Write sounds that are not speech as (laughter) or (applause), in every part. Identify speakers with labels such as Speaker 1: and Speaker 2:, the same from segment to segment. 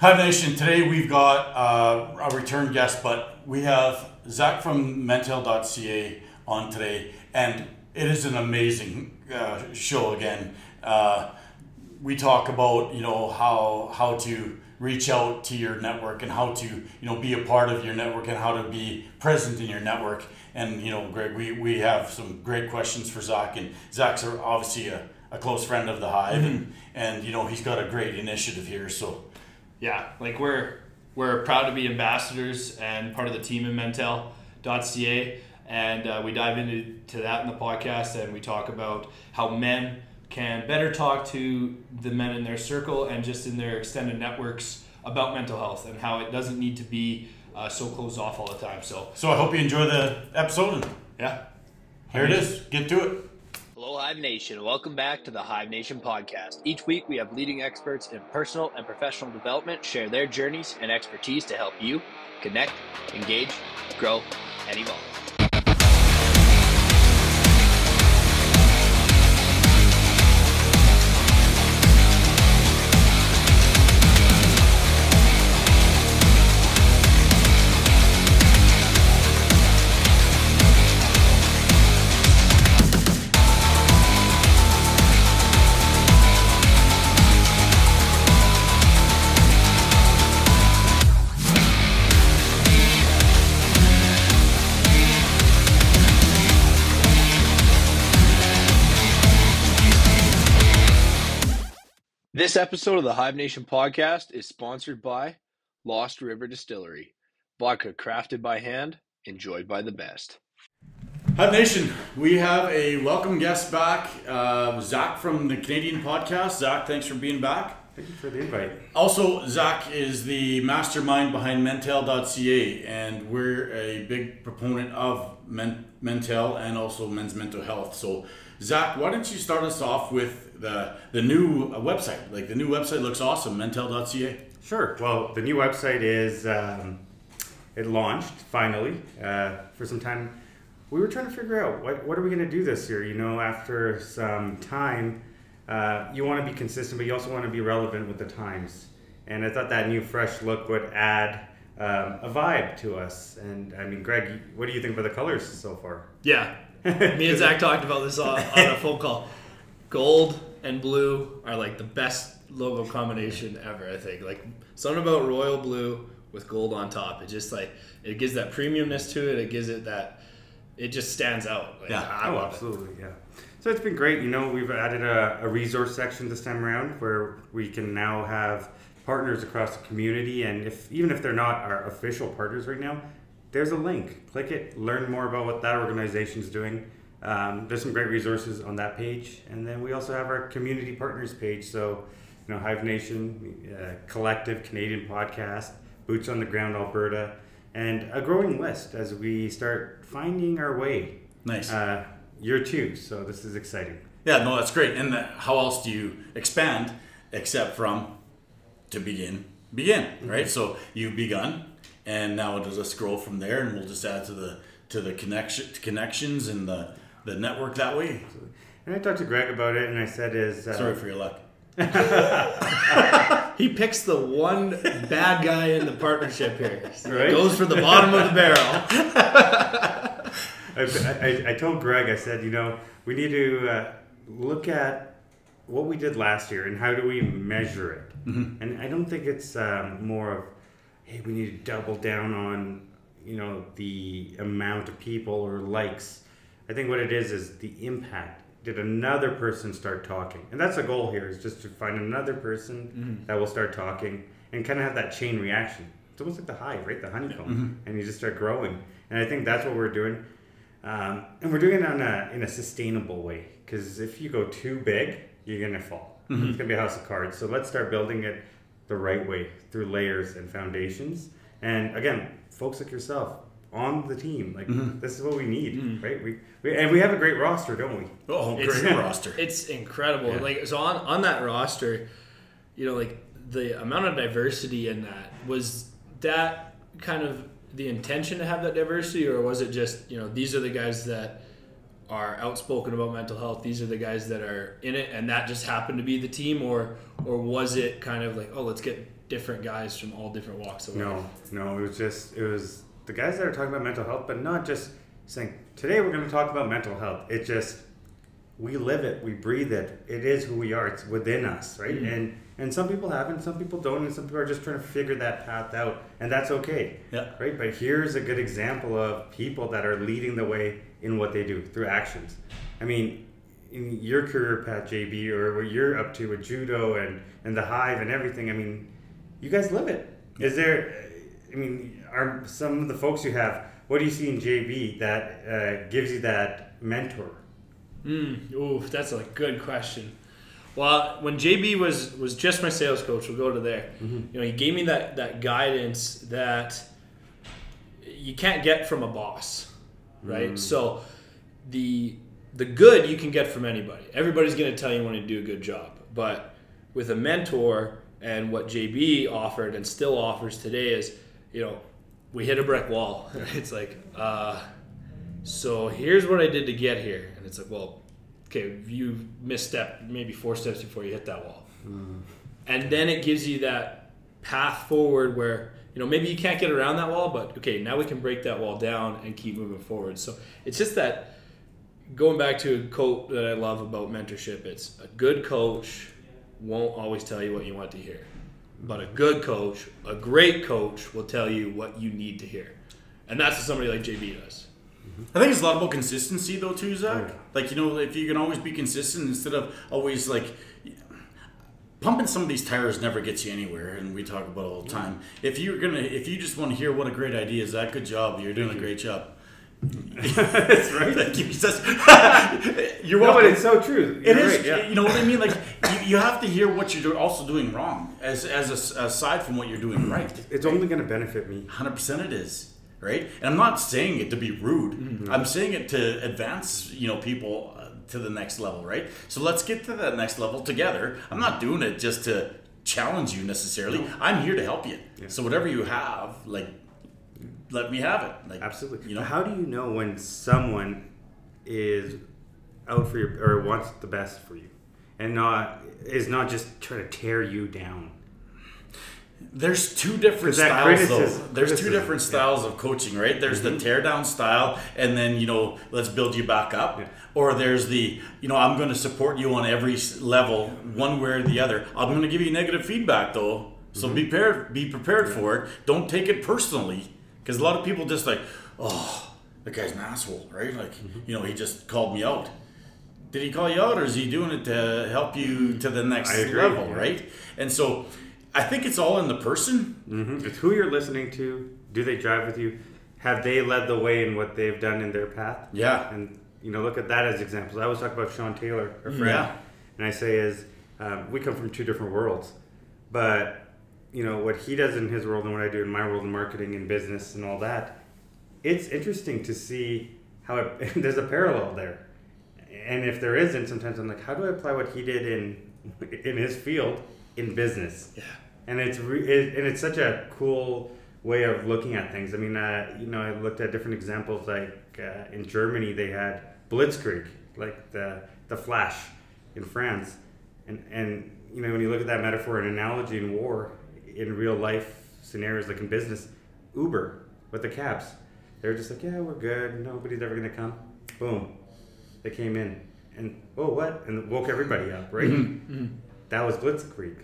Speaker 1: Hive Nation, today we've got uh, a return guest, but we have Zak from MenTELL.ca on today, and it is an amazing uh, show again. Uh, we talk about you know how how to reach out to your network and how to you know be a part of your network and how to be present in your network. And you know, Greg, we, we have some great questions for Zak, and Zak's obviously a, a close friend of the Hive, mm-hmm. and, and you know he's got a great initiative here. So
Speaker 2: yeah, like we're we're proud to be ambassadors and part of the team in MenTELL.ca, and uh, we dive into to that in the podcast, and we talk about how men can better talk to the men in their circle and just in their extended networks about mental health and how it doesn't need to be uh, so closed off all the time. So,
Speaker 1: so I hope you enjoy the episode.
Speaker 2: Yeah,
Speaker 1: here it is. Get to it.
Speaker 3: Hello, Hive Nation. Welcome back to the Hive Nation podcast. Each week, we have leading experts in personal and professional development share their journeys and expertise to help you connect, engage, grow, and evolve. Episode of the Hive Nation podcast is sponsored by Lost River Distillery. Vodka crafted by hand, enjoyed by the best.
Speaker 1: Hive Nation, we have a welcome guest back, uh, Zak from the Canadian podcast. Zak, thanks for being back.
Speaker 4: Thank you for the invite.
Speaker 1: Also, Zak is the mastermind behind MenTELL.ca, and we're a big proponent of men- MenTELL and also men's mental health. So, Zak, why don't you start us off with the the new uh, website. Like the new website looks awesome, MenTELL.ca.
Speaker 4: Sure. Well, the new website is um, it launched finally uh, for some time. We were trying to figure out what what are we going to do this year. You know, after some time, uh, you want to be consistent, but you also want to be relevant with the times. And I thought that new fresh look would add um, a vibe to us. And I mean, Greg, what do you think about the colors so far?
Speaker 2: Yeah, me and Zak talked about this on, on a (laughs) phone call. Gold, and blue are like the best logo combination ever. I think like something about royal blue with gold on top. It just like it gives that premiumness to it. It gives it that it just stands out. Like,
Speaker 4: yeah, I oh, absolutely, it. yeah. So it's been great. You know, we've added a, a resource section this time around where we can now have partners across the community, and if even if they're not our official partners right now, there's a link. Click it, learn more about what that organization is doing. Um, there's some great resources on that page, and then we also have our community partners page. So, you know, Hive Nation, uh, Collective Canadian Podcast, Boots on the Ground Alberta, and a growing list as we start finding our way.
Speaker 1: Nice.
Speaker 4: Uh, year two, so this is exciting.
Speaker 1: Yeah, no, that's great. And the, how else do you expand except from to begin? Begin, mm-hmm. right? So you've begun, and now it does us scroll from there, and we'll just add to the to the connection connections and the the network that way.
Speaker 4: And I talked to Greg about it, and I said, "Is
Speaker 1: uh, sorry for your luck." (laughs)
Speaker 2: he picks the one bad guy in the partnership here. Right? Goes for the bottom of the barrel. (laughs)
Speaker 4: I, I, I, told Greg, I said, you know, we need to uh, look at what we did last year and how do we measure it. Mm-hmm. And I don't think it's um, more of, hey, we need to double down on, you know, the amount of people or likes I think what it is is the impact. Did another person start talking? And that's the goal here is just to find another person mm-hmm. that will start talking and kind of have that chain reaction. It's almost like the hive, right? The honeycomb, mm-hmm. and you just start growing. And I think that's what we're doing, um, and we're doing it on a, in a sustainable way. Because if you go too big, you're gonna fall. Mm-hmm. It's gonna be a house of cards. So let's start building it the right way through layers and foundations. And again, folks like yourself, on the team. Like mm-hmm. this is what we need, mm-hmm. right? We, we, and we have a great roster, don't we?
Speaker 1: Oh, great (laughs) roster!
Speaker 2: It's incredible. Yeah. Like so on on that roster, you know, like the amount of diversity in that was that kind of the intention to have that diversity, or was it just you know these are the guys that are outspoken about mental health. These are the guys that are in it, and that just happened to be the team, or or was it kind of like oh let's get different guys from all different walks of life.
Speaker 4: No, no, it was just it was the guys that are talking about mental health, but not just saying today we're going to talk about mental health. It just we live it, we breathe it. It is who we are. It's within us, right?
Speaker 2: Mhm.
Speaker 4: And and some people have, and some people don't, and some people are just trying to figure that path out, and that's okay,
Speaker 1: Yeah.
Speaker 4: right? But here's a good example of people that are leading the way in what they do through actions. I mean, in your career path, JB, or what you're up to with judo and and the hive and everything. I mean, you guys live it. Is there? I mean, are some of the folks you have? What do you see in JB that uh, gives you that mentor?
Speaker 2: Mm, ooh, that's a good question. Well, when JB was was just my sales coach, we'll go to there. You know, he gave me that that guidance that you can't get from a boss, right? So the the good you can get from anybody. Everybody's going to tell you when to do a good job, but with a mentor and what JB offered and still offers today is, you know, we hit a brick wall. (laughs) it's like, uh, so here's what I did to get here, and it's like, well, okay, you misstepped maybe four steps before you hit that wall, hmm. and then it gives you that path forward where you know maybe you can't get around that wall, but okay, now we can break that wall down and keep moving forward. So it's just that going back to a quote that I love about mentorship. It's a good coach won't always tell you what you want to hear, but a good coach, a great coach, will tell you what you need to hear, and that's what somebody like JB does. Mm-hmm.
Speaker 1: I think it's a lot about consistency, though, too, Zak.
Speaker 4: Yeah.
Speaker 1: Like you know, if you can always be consistent instead of always like pumping some of these tires never gets you anywhere, and we talk about it all the time. If you're gonna, if you just want to hear what a great idea is, that good job, you're doing a great job. (laughs)
Speaker 4: That's right.
Speaker 1: Thank you. (laughs) You're
Speaker 4: No, but it's so true.
Speaker 1: It
Speaker 4: You're
Speaker 1: is.
Speaker 4: right, yeah.
Speaker 1: You know what I mean? Like (laughs) you, you have to hear what you're also doing wrong, as as a aside from what you're doing mm. right.
Speaker 4: It's only going to benefit me.
Speaker 1: Hundred percent, it is right. And I'm not saying it to be rude.
Speaker 4: Mm-hmm.
Speaker 1: I'm saying it to advance, you know, people uh, to the next level, right? So let's get to that next level together. I'm not doing it just to challenge you necessarily. I'm here to help you.
Speaker 4: Yeah.
Speaker 1: So whatever you have, like, let me have it. Like,
Speaker 4: Absolutely.
Speaker 1: You know,
Speaker 4: how do you know when someone is out for your or wants the best for you, and not is not just trying to tear you down?
Speaker 1: There's two different styles, though. There's two different
Speaker 4: yeah.
Speaker 1: styles of coaching, right? There's the tear down style, and then you know, let's build you back up.
Speaker 4: Yeah.
Speaker 1: Or there's the, you know, I'm going to support you on every level, one way or the other. I'm going to give you negative feedback, though, so be prepared. Be prepared for it. Don't take it personally, because a lot of people just like, oh, that guy's an asshole, right? Like, you know, he just called me out. Did he call you out, or is he doing it to help you to the next level,
Speaker 4: yeah.
Speaker 1: right? And so, I think it's all in the person.
Speaker 4: Mm-hmm. It's who you're listening to. Do they drive with you? Have they led the way in what they've done in their path?
Speaker 1: Yeah.
Speaker 4: And you know, look at that as examples. I always talk about Sean Taylor, a friend,
Speaker 1: Yeah.
Speaker 4: and I say is um, we come from two different worlds, but you know what he does in his world and what I do in my world in marketing and business and all that. It's interesting to see how it, (laughs) there's a parallel there, and if there isn't, sometimes I'm like, how do I apply what he did in in his field in business?
Speaker 2: Yeah.
Speaker 4: And it's re- it, and it's such a cool way of looking at things. I mean, uh, you know, I looked at different examples. Like uh, in Germany, they had Blitzkrieg, like the the Flash in France, and and you know when you look at that metaphor and analogy in war, in real life scenarios like in business, Uber with the cabs, they're just like, yeah, we're good. Nobody's ever gonna come. Boom, they came in and oh what and woke everybody up, right? That was Blitzkrieg,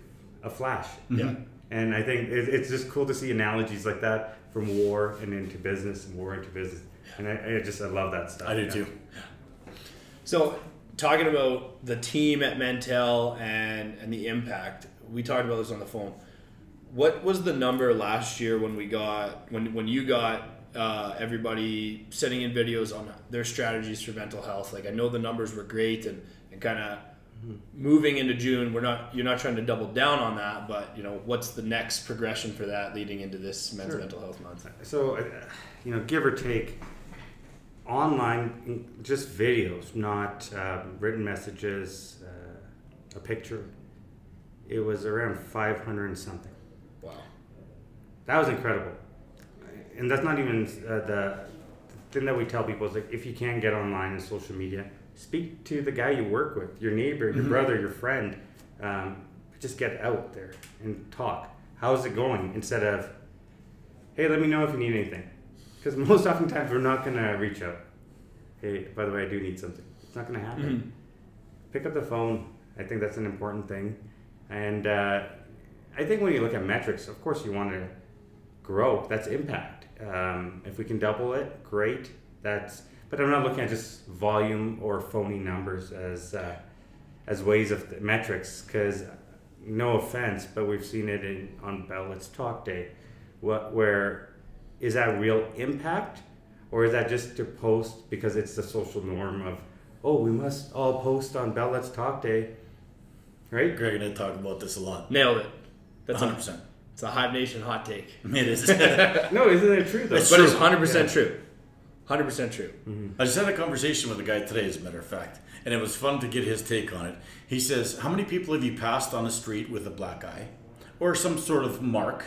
Speaker 4: a flash.
Speaker 2: Yeah.
Speaker 4: And I think it, it's just cool to see analogies like that from war and into business and war into business. And I, I just I love that stuff.
Speaker 1: I do
Speaker 4: yeah.
Speaker 1: too.
Speaker 2: So, talking about the team at MenTELL and and the impact, we talked about this on the phone. What was the number last year when we got when when you got uh, everybody sending in videos on their strategies for mental health? Like I know the numbers were great and and kind of moving into June. We're not you're not trying to double down on that, but you know what's the next progression for that leading into this men's
Speaker 4: Sure.
Speaker 2: mental health month?
Speaker 4: So, you know, give or take, online, just videos, not um, written messages, uh, a picture. It was around 500 and something.
Speaker 2: Wow.
Speaker 4: That was incredible. And that's not even uh, the thing that we tell people is like if you can get online and social media, speak to the guy you work with, your neighbor, your brother, your friend. Um, just get out there and talk. how's it going instead of, hey, let me know if you need anything. Because (laughs) most oftentimes we're not going to reach out. Hey, by the way, I do need something. It's not going to happen.
Speaker 2: Mhm.
Speaker 4: Pick up the phone. I think that's an important thing. And uh, I think when you look at metrics, of course, you want to grow. That's impact. Um, if we can double it, great. That's. But I'm not looking at just volume or phony numbers as uh, as ways of th- metrics. Because no offense, but we've seen it in on Bell Let's Talk Day, what where is that real impact, or is that just to post because it's the social norm of oh we must all post on Bell Let's Talk Day, right?
Speaker 1: Greg and I talk about this a lot.
Speaker 2: Nailed it. That's
Speaker 1: 100%.
Speaker 2: it's a Hive Nation hot take.
Speaker 1: It is. (laughs)
Speaker 4: No, isn't it true though?
Speaker 1: It's
Speaker 2: but
Speaker 1: true.
Speaker 2: it's 100% true. 100% true.
Speaker 1: I just had a conversation with a guy today, as a matter of fact, and it was fun to get his take on it. He says, How many people have you passed on the street with a black eye or some sort of mark,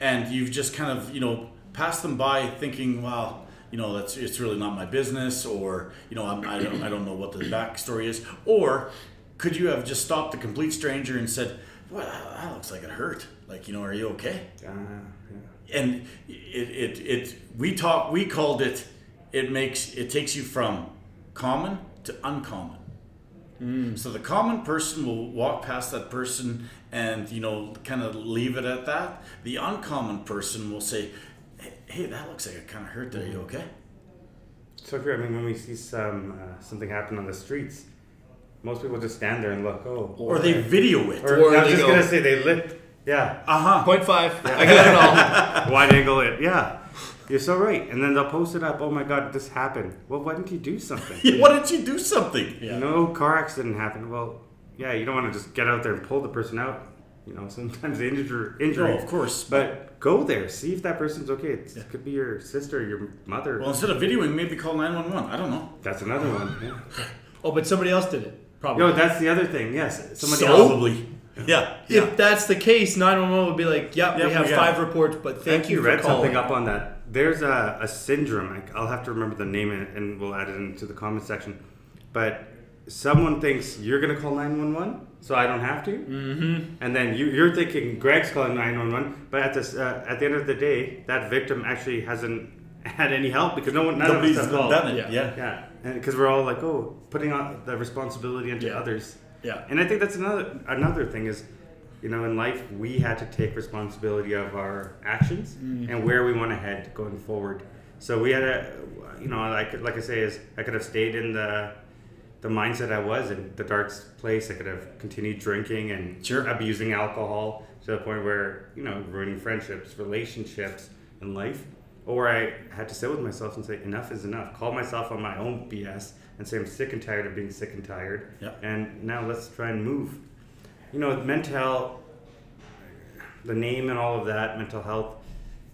Speaker 1: and you've just kind of, you know, passed them by thinking, Well, you know, that's it's really not my business, or, you know, I'm, I, don't, I don't know what the backstory is. Or could you have just stopped a complete stranger and said, Well, that looks like it hurt. Like, you know, are you okay?
Speaker 4: Uh, yeah.
Speaker 1: and it, it, it we talk we called it it makes it takes you from common to uncommon so the common person will walk past that person and you know kind of leave it at that the uncommon person will say hey, hey that looks like it kind of hurt there you okay
Speaker 4: So true. I mean, when we see some uh, something happen on the streets, most people just stand there and look. Oh,
Speaker 1: or they video it
Speaker 4: Or,
Speaker 2: Or
Speaker 4: I was just
Speaker 2: go-
Speaker 4: gonna say they lit. Yeah,
Speaker 1: uh-huh
Speaker 2: Point five. I got it all. (laughs)
Speaker 4: wide angle it. Yeah, you're so right. And then they'll post it up. Oh my God, this happened. Well, why didn't you do something? (laughs)
Speaker 1: why didn't you do something
Speaker 2: Yeah.
Speaker 4: No car accident happened. Well, yeah, you don't want to just get out there and pull the person out. You know, sometimes the injury, injury.
Speaker 1: no of course
Speaker 4: But go there, see if that person's okay. It's, It could be your sister, your mother.
Speaker 1: well instead of videoing maybe call 911 i don't know
Speaker 4: that's another one. Yeah. (laughs)
Speaker 2: Oh, but somebody else did it. Probably.
Speaker 4: No, that's the other thing. Yes, somebody else.
Speaker 1: probably yeah yeah
Speaker 2: If that's the case, 911 would be like, yep,
Speaker 1: Yeah,
Speaker 2: we have
Speaker 1: we
Speaker 2: five
Speaker 1: it.
Speaker 2: reports, but
Speaker 4: I
Speaker 2: thank you for
Speaker 4: read
Speaker 2: calling.
Speaker 4: something up on that. There's a, a syndrome. I- I'll have to remember the name and, and we'll add it into the comment section. But someone thinks you're going to call 911, so I don't have to. Mm-hmm. And then you, you're thinking Greg's calling 911, but at this uh, at the end of the day, that victim actually hasn't (laughs) had any help because no one, none
Speaker 1: nobody's
Speaker 4: of us have called.
Speaker 1: done it
Speaker 2: Yeah.
Speaker 1: yeah,
Speaker 4: Yeah, because we're all like, oh, putting on the responsibility into
Speaker 2: Yeah.
Speaker 4: others.
Speaker 2: Yeah.
Speaker 4: And I think that's another another thing is, you know, in life we had to take responsibility of our actions mm-hmm. and where we want to head going forward. So we had a, you know, like like I say, is I could have stayed in the the mindset I was in the dark place. I could have continued drinking and
Speaker 1: Sure.
Speaker 4: abusing alcohol to the point where you know ruining friendships, relationships, and life. Or I had to sit with myself and say enough is enough. Call myself on my own BS and say I'm sick and tired of being sick and tired.
Speaker 1: Yeah.
Speaker 4: And now let's try and move. You know, MenTELL the name and all of that, mental health,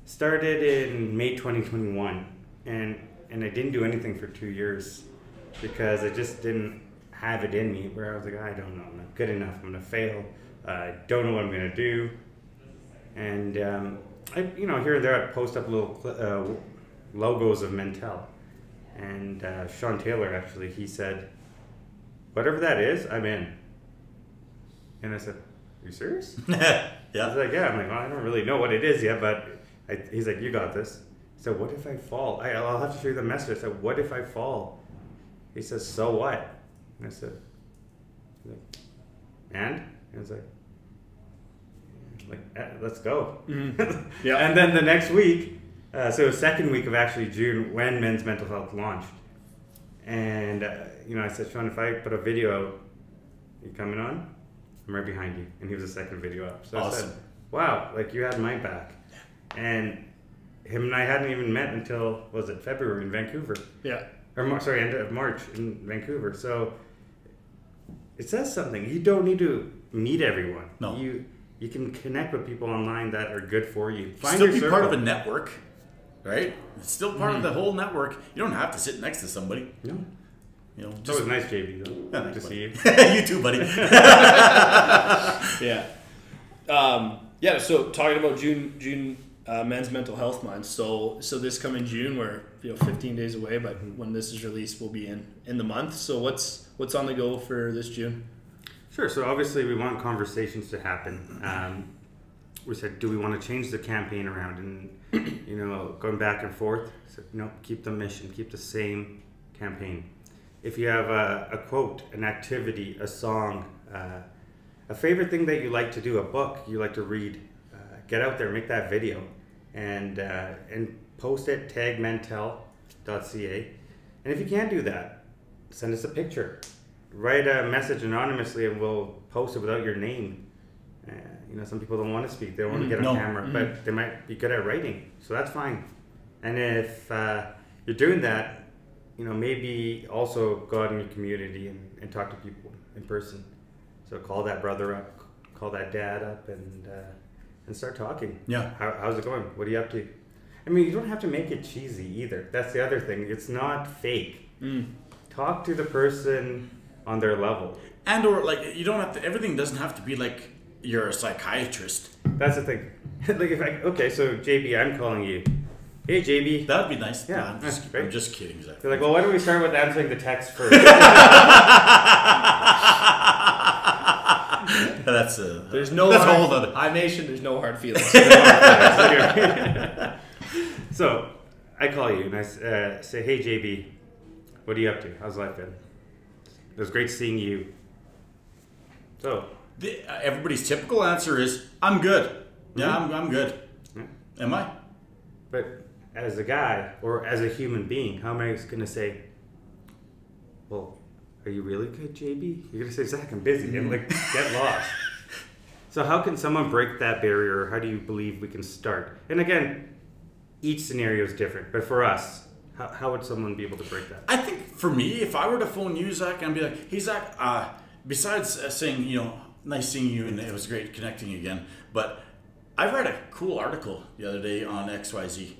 Speaker 4: started in May 2021, and and I didn't do anything for two years because I just didn't have it in me. Where I was like, I don't know, I'm not good enough. I'm gonna fail. I don't know what I'm gonna do. And um, I, you know, here and there, I post up little cl- uh, logos of MenTELL. And uh, Sean Taylor actually, he said, "Whatever that is, I'm in." And I said, "Are you serious?" (laughs) I was
Speaker 1: yeah.
Speaker 4: like, "Yeah." I'm like, well, "I don't really know what it is yet, but I, he's like, "You got this." So what if I fall? I, I'll have to show you the message. I said, "What if I fall?" He says, "So what?" And I said, "And?" And I was like, "Like, eh, let's go." (laughs)
Speaker 2: Yeah.
Speaker 4: And then the next week, uh, so second week of actually June, when Men's Mental Health launched, and uh, you know, I said, Sean, if I put a video out, you coming on? I'm right behind you. And he was the second video up. So I
Speaker 1: Awesome.
Speaker 4: said, wow, like you had my back. And him and I hadn't even met until was it February in Vancouver,
Speaker 2: Yeah.
Speaker 4: or sorry, end of March in Vancouver. So it says something. You don't need to meet everyone.
Speaker 1: No.
Speaker 4: You you can connect with people online that are good for you. Find
Speaker 1: still be part of a network, right? It's still part of the whole network. You don't have to sit next to somebody.
Speaker 4: No.
Speaker 1: You know,
Speaker 4: It's
Speaker 1: just
Speaker 4: always nice, JB, though.
Speaker 1: Yeah,
Speaker 4: Good to
Speaker 1: thanks,
Speaker 4: see you. (laughs)
Speaker 1: you too, buddy. (laughs) (laughs)
Speaker 2: Yeah. Um, yeah. So talking about June, June uh, men's mental health month. So so this coming June, we're you know 15 days away, but when this is released, we'll be in in the month. So what's what's on the go for this June?
Speaker 4: Sure. So obviously, we want conversations to happen. Um, we said, do we want to change the campaign around? And, (clears throat) you know, going back and forth, said, no, keep the mission, keep the same campaign. If you have a, a quote, an activity, a song, uh, a favorite thing that you like to do, a book you like to read, uh, get out there, make that video, and uh, and post it. Tag MenTELL.ca, and if you can't do that, send us a picture. Write a message anonymously, and we'll post it without your name. Uh, you know, some people don't want to speak; they don't want to get on
Speaker 1: no.
Speaker 4: camera, but they might be good at writing, so that's fine. And if uh, you're doing that, you know, maybe also go out in your community and, and talk to people in person. So call that brother up, call that dad up, and uh, and start talking.
Speaker 1: Yeah.
Speaker 4: How, how's it going? What are you up to? I mean, you don't have to make it cheesy either. That's the other thing. It's not fake. Talk to the person on their level.
Speaker 1: And or like you don't have to. Everything doesn't have to be like you're a psychiatrist.
Speaker 4: That's the thing. (laughs) like if I okay, so JB, I'm calling you. Hey JB.
Speaker 1: That'd be nice.
Speaker 4: Yeah,
Speaker 1: I'm just,
Speaker 4: right.
Speaker 1: I'm just kidding. Zak.
Speaker 4: They're like, well, why don't we start with answering the text (laughs) first? (laughs)
Speaker 1: That's a.
Speaker 2: There's no
Speaker 1: That's a
Speaker 2: hard,
Speaker 1: whole other.
Speaker 2: Hive Nation. There's no hard feelings.
Speaker 4: so I call you and I uh, say, hey JB, what are you up to? How's life been? It was great seeing you. So
Speaker 1: The, uh, everybody's typical answer is, "I'm good." Yeah, I'm, I'm good.
Speaker 4: Yeah.
Speaker 1: Am I?
Speaker 4: But as a guy or as a human being, how am I going to say, well, are you really good, JB? You're going to say, Zak, I'm busy. And like, get lost. (laughs) So, how can someone break that barrier how do you believe we can start? And again, each scenario is different. But for us, how, how would someone be able to break that?
Speaker 1: I think for me, if I were to phone you, Zak, and be like, "Hey, Zak," uh, besides uh, saying, you know, nice seeing you and it was great connecting again, but I read a cool article the other day on X Y Z.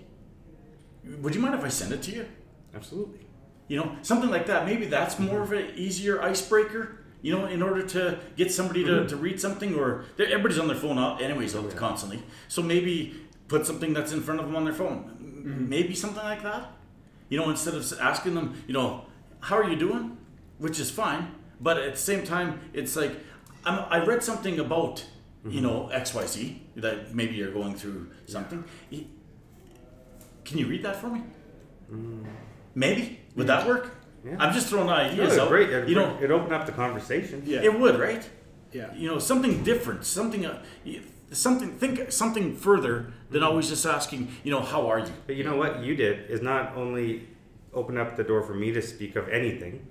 Speaker 1: Would you mind if I send it to you?
Speaker 4: Absolutely.
Speaker 1: You know, something like that. Maybe that's more of an easier icebreaker. You know, in order to get somebody to, to read something, or everybody's on their phone out anyways out constantly. So maybe put something that's in front of them on their phone. M- Maybe something like that. You know, instead of asking them, you know, how are you doing, which is fine, but at the same time, it's like I'm, I read something about you know X Y Z that maybe you're going through something. Y- Can you read that for me? Maybe would that work?
Speaker 4: Yeah.
Speaker 1: I'm just throwing
Speaker 4: No,
Speaker 1: ideas
Speaker 4: it's
Speaker 1: out.
Speaker 4: great. It,
Speaker 1: You know,
Speaker 4: it opened up the conversation.
Speaker 2: Yeah.
Speaker 1: it would, right?
Speaker 2: yeah.
Speaker 1: You know, something different, something, uh, y- something. Think something further than always just asking. You know, how are you?
Speaker 4: But you know what you did is not only open up the door for me to speak of anything,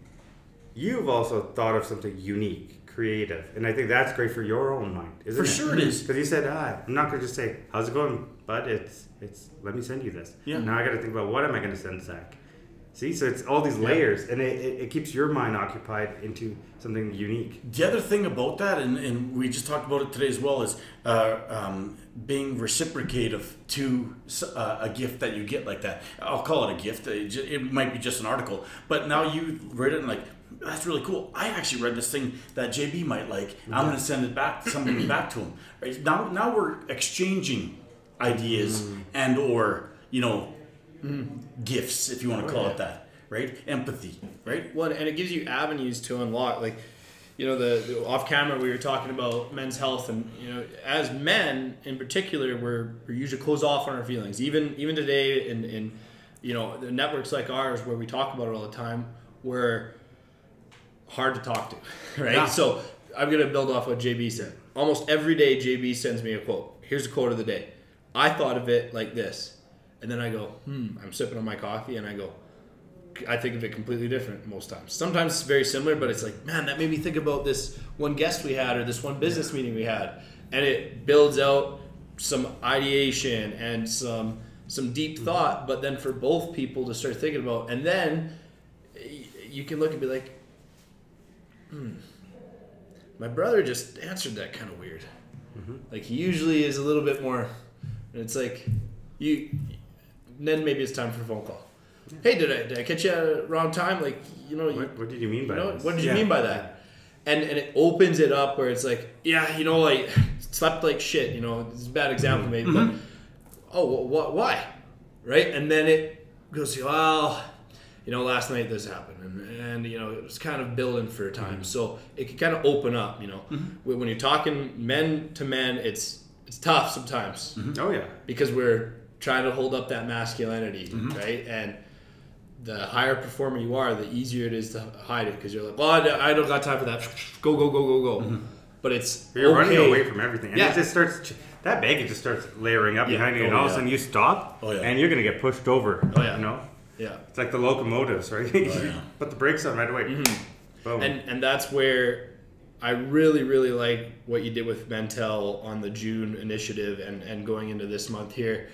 Speaker 4: you've also thought of something unique, creative, and I think that's great for your own mind, isn't it?
Speaker 1: For
Speaker 4: it?
Speaker 1: sure it is.
Speaker 4: Because you said, ah, I'm not going to just say, how's it going, but It's, it's, let me send you this.
Speaker 1: Yeah.
Speaker 4: Now I got to think about what am I going to send Zak. See, so it's all these layers, and it, it, it keeps your mind occupied into something unique.
Speaker 1: The other thing about that, and, and we just talked about it today as well, is uh, um, being reciprocative to uh, a gift that you get like that. I'll call it a gift. It, it might be just an article, but now you read it and like, that's really cool. I actually read this thing that JB might like. I'm going to send it back, something (clears throat) back to him. Right now, now we're exchanging ideas and or you know gifts, if you want to oh, call it that. Right? Empathy. Right?
Speaker 2: Well, and it gives you avenues to unlock. Like, you know, the, the off camera we were talking about men's health, and you know, as men in particular, we're, we're usually closed off on our feelings. Even even today, in in you know, the networks like ours where we talk about it all the time, we're hard to talk to, (laughs) right?
Speaker 1: Yeah.
Speaker 2: So I'm gonna build off what JB said. Almost every day, JB sends me a quote. Here's a quote of the day. I thought of it like this, and then I go, hmm. I'm sipping on my coffee, and I go, I think of it completely different most times. Sometimes it's very similar, but it's like, man, that made me think about this one guest we had or this one business meeting we had, and it builds out some ideation and some some deep thought. But then for both people to start thinking about, and then you can look and be like, hmm, my brother just answered that kind of weird. Like he usually is a little bit more, and it's like you. Then maybe it's time for a phone call. Hey, did I did I catch you at a wrong time? Like you know, you,
Speaker 4: What, what did you mean by
Speaker 2: you know
Speaker 4: this?
Speaker 2: what did you
Speaker 1: Yeah.
Speaker 2: mean by that? And and it opens it up where it's like, yeah, you know, like (laughs) slept like shit. You know, it's a bad example mm-hmm. maybe, but mm-hmm. oh, wh- wh- why? Right? And then it goes, well, you know, last night this happened, and, and you know, it was kind of building for a time, mm-hmm. so it can kind of open up. You know, When- when you're talking men to men, it's it's tough sometimes
Speaker 4: Oh yeah.
Speaker 2: because we're trying to hold up that masculinity,
Speaker 1: Mm-hmm.
Speaker 2: right? And the higher performer you are, the easier it is to hide it because you're like, well, I don't- I don't got time for that. (laughs) Go, go, go, go, go.
Speaker 1: Mm-hmm.
Speaker 2: But it's
Speaker 4: You're
Speaker 2: okay.
Speaker 4: running away from everything, and
Speaker 2: Yeah.
Speaker 4: it just starts. ch- That baggage just starts layering up
Speaker 2: Yeah.
Speaker 4: behind you, and
Speaker 1: Oh,
Speaker 4: all of a sudden you stop,
Speaker 1: Oh, yeah.
Speaker 4: and you're gonna get pushed over.
Speaker 2: Oh, yeah.
Speaker 4: You know,
Speaker 2: Yeah.
Speaker 4: it's like the locomotives, right?
Speaker 1: Oh, (laughs) yeah.
Speaker 4: Put the brakes on right away. Boom.
Speaker 2: and and that's where I really really like what you did with MenTELL on the June initiative and and going into this month here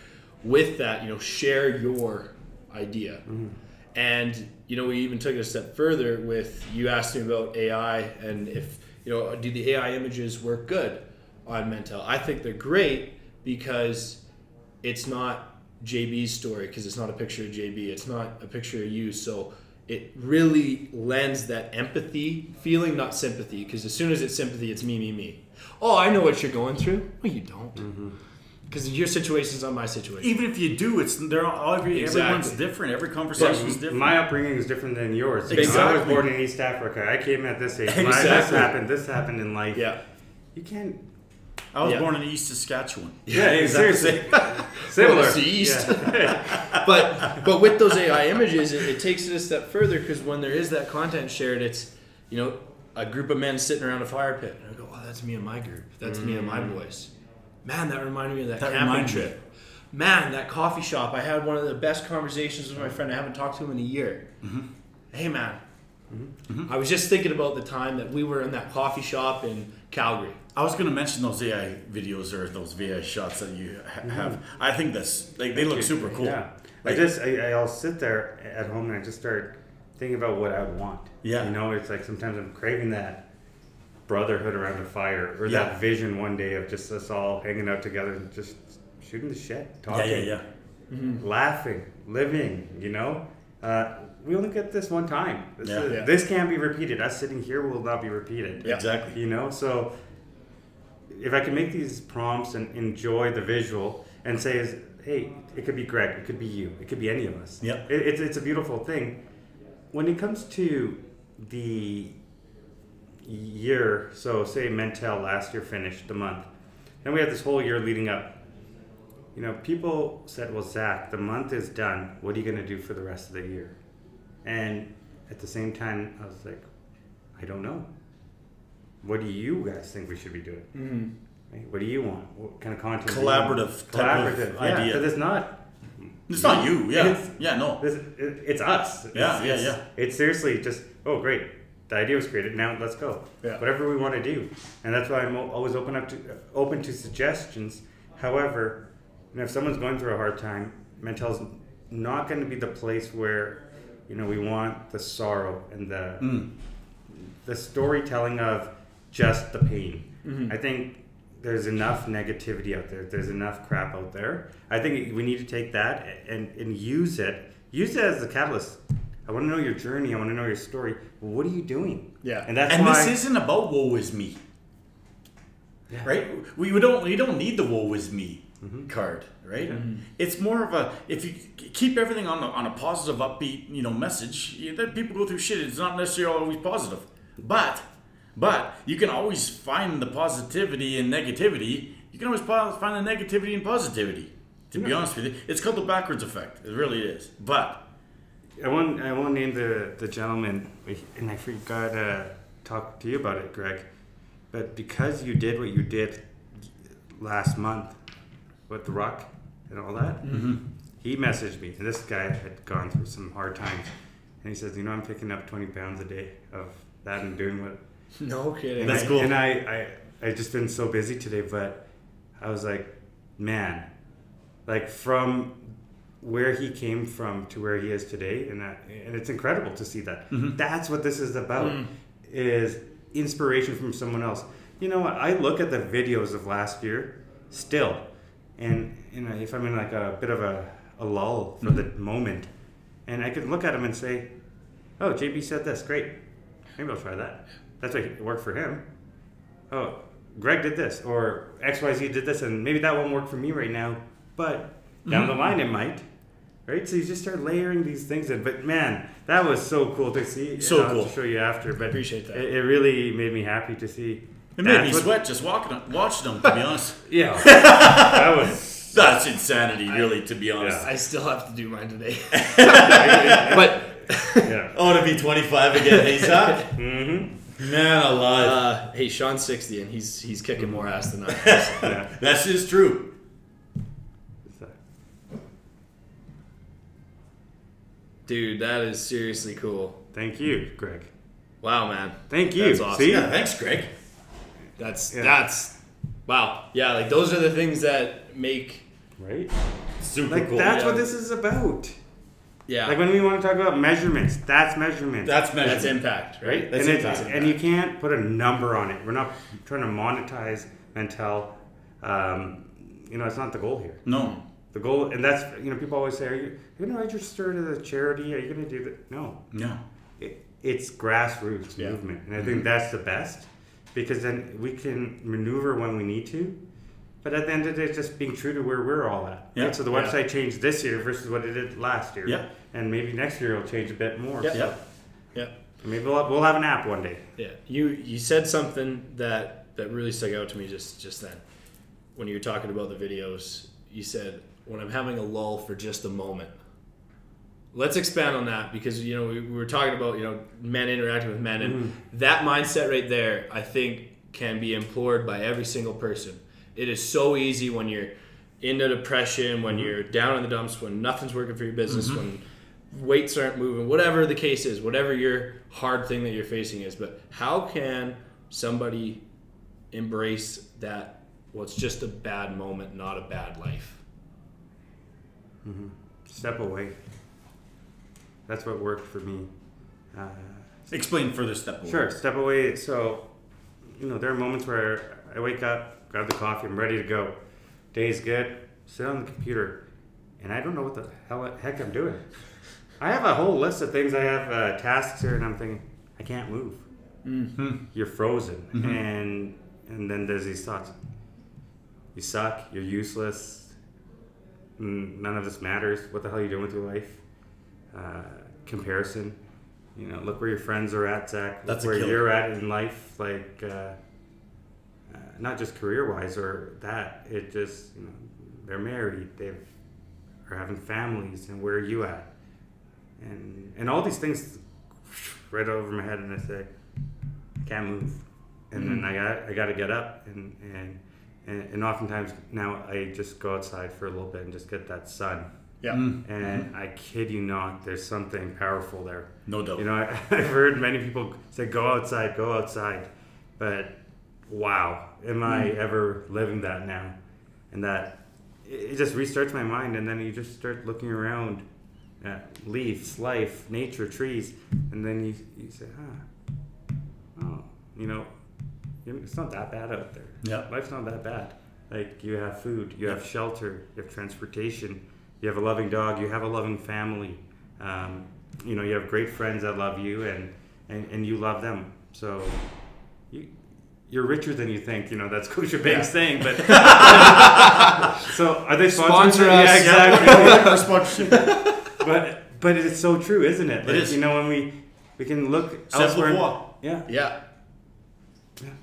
Speaker 2: with that you know share your idea mm-hmm. and you know we even took it a step further with you asked me about AI and if you know do the AI images work good on MenTELL I think they're great because it's not JB's story because it's not a picture of JB. It's not a picture of you. So it really lends that empathy feeling, not sympathy. Because as soon as it's sympathy, it's me, me, me. Oh, I know what you're going through. No, you don't. Mm-hmm. Because your situation's not my situation.
Speaker 1: Even if you do, it's they're all every,
Speaker 2: Exactly.
Speaker 1: everyone's different. Every conversation is different.
Speaker 4: My upbringing is different than yours. You know, I was born in East Africa. I came at this age. My- This happened. This happened in life.
Speaker 2: Yeah.
Speaker 4: You can't.
Speaker 1: I was
Speaker 2: Yeah.
Speaker 1: born in East Saskatchewan. (laughs)
Speaker 4: Yeah,
Speaker 1: exactly.
Speaker 4: seriously. (laughs)
Speaker 2: Well,
Speaker 4: Similar.
Speaker 2: it's the East.
Speaker 4: Yeah. (laughs)
Speaker 2: but but with those AI images, it, it takes it a step further because when there is that content shared, it's you know a group of men sitting around a fire pit, and I go, "Oh, that's me and my group. That's me and my mm. boys." Man, that reminded me of that,
Speaker 1: That
Speaker 2: camping trip. Man, that coffee shop. I had one of the best conversations with my friend. I haven't talked to him in a year. Mm-hmm. Hey, man. Mm-hmm. I was just thinking about the time that we were in that coffee shop in Calgary.
Speaker 1: I was going to mention those AI videos or those AI shots that you ha- mm-hmm. have. I think that's like they look super cool.
Speaker 4: Yeah. I
Speaker 1: Like-
Speaker 4: just I, I'll sit there at home and I just start thinking about what I would want.
Speaker 1: Yeah.
Speaker 4: You know, it's like sometimes I'm craving that brotherhood around the fire or
Speaker 1: Yeah.
Speaker 4: that vision one day of just us all hanging out together and just shooting the shit,
Speaker 1: yeah,
Speaker 4: talking,
Speaker 1: yeah, yeah.
Speaker 4: laughing, living. You know. Uh, we only get this one time. This,
Speaker 1: Yeah.
Speaker 4: is-
Speaker 2: Yeah.
Speaker 4: this can't be repeated. Us sitting here will not be repeated.
Speaker 2: Yeah.
Speaker 1: Exactly.
Speaker 4: You know, so if I can make these prompts and enjoy the visual and say, is, hey, it could be Greg, it could be you, it could be any of us.
Speaker 1: Yeah.
Speaker 4: It, it's, it's a beautiful thing. When it comes to the year, so say MenTELL last year finished the month, and we had this whole year leading up. You know, people said, well, Zak, the month is done. What are you going to do for the rest of the year? And at the same time, I was like, I don't know. What do you guys think we should be doing?
Speaker 2: Mm-hmm.
Speaker 4: Right? What do you want? What kind of content? do you want?
Speaker 1: Collaborative
Speaker 4: Collaborative, yeah,
Speaker 1: idea.
Speaker 4: because it's not.
Speaker 1: It's not you. Yeah.
Speaker 4: It's-
Speaker 1: yeah. No.
Speaker 4: This, it, it's us. It's,
Speaker 1: Yeah, yeah,
Speaker 4: it's,
Speaker 1: yeah.
Speaker 4: It's seriously just oh great, the idea was created. Now let's go.
Speaker 2: Yeah.
Speaker 4: Whatever we want to do, and that's why I'm always open up to open to suggestions. However, you know, if someone's going through a hard time, MenTELL's not going to be the place where you know we want the sorrow and the
Speaker 1: Mm.
Speaker 4: the storytelling of just the pain.
Speaker 2: Mm-hmm.
Speaker 4: I think there's enough negativity out there. There's enough crap out there. I think we need to take that and, and use it. Use it as the catalyst. I want to know your journey. I want to know your story. Well, what are you doing?
Speaker 2: Yeah.
Speaker 4: And that's
Speaker 1: and
Speaker 4: why.
Speaker 1: this isn't about woe is me.
Speaker 4: Yeah.
Speaker 1: Right? We, we don't we don't need the woe is me
Speaker 4: Mm-hmm.
Speaker 1: card, right? It's more of a if you keep everything on a, on a positive, upbeat, you know, message. You, that people go through shit. It's not necessarily always positive, but but you can always find the positivity and negativity. You can always find the negativity and positivity. To be honest with you, it's called the backwards effect. It really is. But
Speaker 4: I won't. I won't name the the gentleman, and I forgot to talk to you about it, Greg. But because you did what you did last month with the rock and all that, mm-hmm. he messaged me. And this guy had gone through some hard times, and he says, "You know, I'm picking up 20 pounds a day of that and doing what." (laughs)
Speaker 2: No kidding.
Speaker 1: That's
Speaker 4: I,
Speaker 1: cool.
Speaker 4: And I, I, I just been so busy today, but I was like, man, like from where he came from to where he is today, and that, and it's incredible to see that. Mm-hmm. That's what this is about, mm. is inspiration from someone else. You know what? I look at the videos of last year still, and you know, if I'm in like a bit of a, a lull for the mm-hmm. moment, and I could look at him and say, "Oh, JB said this, great. Maybe I'll try that." That's what worked for him. Oh, Greg did this, or XYZ did this, and maybe that won't work for me right now, but down the line it might. Right? So you just start layering these things in. But man, that was so cool to see.
Speaker 1: So
Speaker 4: I'll
Speaker 1: cool.
Speaker 4: To show you after. But
Speaker 2: Appreciate that.
Speaker 4: It, it really made me happy to see
Speaker 1: It made me sweat just walking, watching them. To be honest, (laughs)
Speaker 4: Yeah, that was (laughs)
Speaker 1: that's insanity, really. To be honest,
Speaker 2: I still have to do mine today. (laughs) but
Speaker 4: yeah.
Speaker 1: I want to be 25 again, hey Zak.
Speaker 4: Mm-hmm.
Speaker 1: Man alive,
Speaker 2: uh, hey, Sean's 60 and he's he's kicking more ass than I am.
Speaker 4: Yeah.
Speaker 1: that's just true.
Speaker 2: Dude, that is seriously cool.
Speaker 4: Thank you, Greg.
Speaker 2: Wow, man.
Speaker 4: Thank you.
Speaker 2: That's awesome.
Speaker 4: See,
Speaker 1: Yeah, thanks, Greg.
Speaker 2: That's
Speaker 4: Yeah.
Speaker 2: that's wow. Yeah, like those are the things that make
Speaker 4: right?
Speaker 1: Super
Speaker 4: Like
Speaker 1: cool.
Speaker 4: that's
Speaker 2: yeah.
Speaker 4: what this is about.
Speaker 2: yeah.
Speaker 4: Like when we want to talk about measurements, that's measurements.
Speaker 1: That's measurement.
Speaker 2: that's impact, right?
Speaker 4: right?
Speaker 1: That's
Speaker 4: and, it's,
Speaker 1: impact.
Speaker 4: and you can't put a number on it. We're not trying to monetize MenTELL. Um, you know, it's not the goal here.
Speaker 1: No,
Speaker 4: The goal, and that's you know, people always say, "Are you going to register to the charity? Are you going to do that?" No,
Speaker 1: no.
Speaker 4: it, it's grassroots
Speaker 1: Yeah.
Speaker 4: movement, and I mm-hmm. think that's the best because then we can maneuver when we need to. But at the end of the day, it's just being true to where we're all at.
Speaker 1: Yeah.
Speaker 4: Right? So the
Speaker 2: Yeah.
Speaker 4: website changed this year versus what it did last year.
Speaker 1: Yeah.
Speaker 4: And maybe next year it'll change a bit more.
Speaker 2: Yeah.
Speaker 4: So
Speaker 1: Yeah.
Speaker 2: Yeah.
Speaker 4: maybe we'll have, we'll have an app one day.
Speaker 2: Yeah, you you said something that that really stuck out to me just just then when you were talking about the videos. You said when I'm having a lull for just a moment. Let's expand on that because you know we, we were talking about you know men interacting with men and mm-hmm. that mindset right there I think can be implored by every single person. It is so easy when you're in into depression, when mm-hmm. you're down in the dumps, when nothing's working for your business, mm-hmm. when weights aren't moving, whatever the case is, whatever your hard thing that you're facing is. But how can somebody embrace that? Well, it's just a bad moment, not a bad life.
Speaker 4: Step away. That's what worked for me. Uh,
Speaker 1: Explain further step. away.
Speaker 4: Sure, step away. So, you know, there are moments where I wake up, grab the coffee, I'm ready to go. Day's good, sit on the computer, and I don't know what the hell heck I'm doing. I have a whole list of things. I have uh, tasks here, and I'm thinking, I can't move. You're frozen, and and then there's these thoughts. You suck. You're useless. Mm, None of this matters. What the hell are you doing with your life? Uh, comparison. You know, look where your friends are at, Zak. Look
Speaker 1: That's
Speaker 4: where you're at in life. Like, uh, uh, not just career wise or that. It just, you know, they're married. They are having families, and where are you at? And and all these things (laughs) right over my head, and I say, I can't move. And then I got I got to get up, and and and, and oftentimes now I just go outside for a little bit and just get that sun.
Speaker 2: Yeah. Mm.
Speaker 4: And mm-hmm. I kid you not, there's something powerful there.
Speaker 1: No doubt.
Speaker 4: You know, I, (laughs) I've heard many people say, "Go outside, go outside," but wow, am I mm. ever living that now? And that it it just restarts my mind, and then you just start looking around at leaves, life, nature, trees, and then you you say, "Huh, oh, you know, you- it's not that bad out there.
Speaker 1: Yeah.
Speaker 4: life's not that bad. Like you have food, you have shelter, you have transportation, you have a loving dog, you have a loving family." Um, you know you have great friends that love you and and, and you love them so you you're richer than you think you know that's (laughs) Scotiabank's saying but (laughs) so are they sponsoring
Speaker 2: Sponsor
Speaker 4: yeah,
Speaker 2: us.
Speaker 4: exactly
Speaker 1: sponsorship. (laughs)
Speaker 4: but but it's so true isn't it
Speaker 1: It
Speaker 4: Like,
Speaker 1: is.
Speaker 4: you know when we we can look
Speaker 1: Step
Speaker 4: elsewhere and- yeah
Speaker 2: Yeah.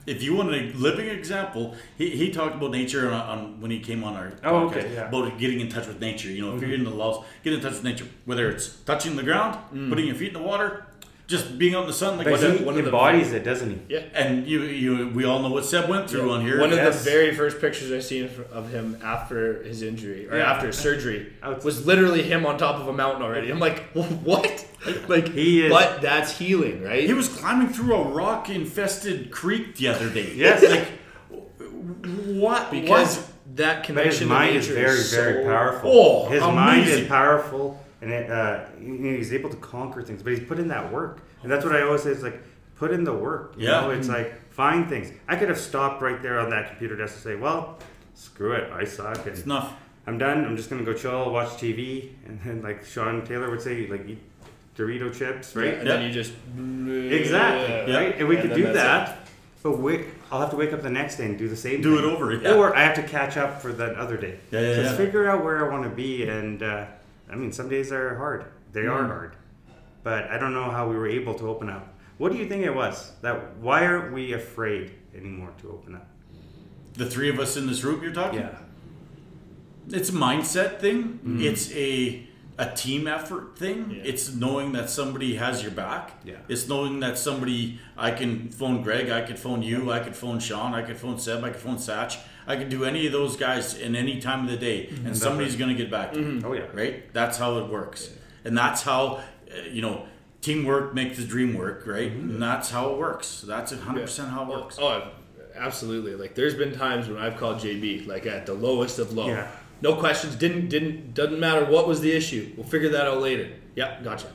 Speaker 1: If you want a living example, he, he talked about nature on, on when he came on our
Speaker 4: Oh,
Speaker 1: podcast
Speaker 4: okay, yeah. Mm-hmm.
Speaker 1: about getting in touch with nature. You know, if you're in the laws, get in touch with nature. Whether it's touching the ground, putting your feet in the water, just being out in the sun, like
Speaker 4: but
Speaker 1: I said.
Speaker 4: he
Speaker 2: one of the-
Speaker 4: embodies it doesn't he
Speaker 2: Yeah.
Speaker 1: And you, you, we all know what Seb went through on here.
Speaker 2: One of
Speaker 4: Yes.
Speaker 2: the very first pictures I seen of him after his injury or
Speaker 4: Yeah.
Speaker 2: after his surgery was literally him on top of a mountain already. I'm like, (laughs) what? Like
Speaker 4: He is-
Speaker 2: But that's healing, right?
Speaker 1: he was climbing through a rock-infested creek the other day.
Speaker 4: Yes. (laughs)
Speaker 1: like what?
Speaker 2: because
Speaker 1: what?
Speaker 2: that
Speaker 4: But
Speaker 2: connection
Speaker 4: his
Speaker 2: to
Speaker 4: mind
Speaker 2: nature
Speaker 4: is very, very
Speaker 2: so-
Speaker 4: powerful.
Speaker 1: Oh,
Speaker 4: his mind is powerful, and it, uh, you know, he's able to conquer things. But he's put in that work, and that's what I always say: is like put in the work. You
Speaker 1: Yeah.
Speaker 4: know, it's like find things. I could have stopped right there on that computer desk to say, "Well, screw it, I suck," and
Speaker 1: Enough.
Speaker 4: I'm done. I'm just gonna go chill, watch TV, and then like Sean Taylor would say, like eat Dorito chips, right?
Speaker 2: and
Speaker 1: Yeah.
Speaker 2: then you just
Speaker 4: Exactly.
Speaker 1: Yeah.
Speaker 4: Right, and we
Speaker 2: And
Speaker 4: could do
Speaker 2: that's
Speaker 4: that. But wait, I'll have to wake up the next day and do the same.
Speaker 1: Do
Speaker 4: thing.
Speaker 1: it over, yeah.
Speaker 4: Or I have to catch up for that other day.
Speaker 1: Yeah, yeah,
Speaker 4: so
Speaker 1: yeah.
Speaker 4: figure out where I want to be, and uh, I mean, some days are hard. They
Speaker 1: Mm.
Speaker 4: are hard, but I don't know how we were able to open up. What do you think it was? That why aren't we afraid anymore to open up.
Speaker 1: The three of us in this room, you're talking.
Speaker 4: Yeah.
Speaker 1: It's a mindset thing. It's a a team effort thing.
Speaker 2: Yeah.
Speaker 1: It's knowing that somebody has your back.
Speaker 4: Yeah.
Speaker 1: It's knowing that somebody I can phone Greg, I could phone you, I could phone Sean, I could phone Seb, I could phone Satch. I could do any of those guys in any time of the day, and somebody's going to get back to me.
Speaker 4: Oh yeah.
Speaker 1: Right? That's how it works, and that's how uh, you know teamwork makes the dream work. Right? And that's how it works. That's hundred percent how it works.
Speaker 2: Oh, absolutely. Like there's been times when I've called JB like at the lowest of low.
Speaker 4: Yeah.
Speaker 2: No questions. Didn't didn't doesn't matter what was the issue. We'll figure that out later. Yeah, gotcha.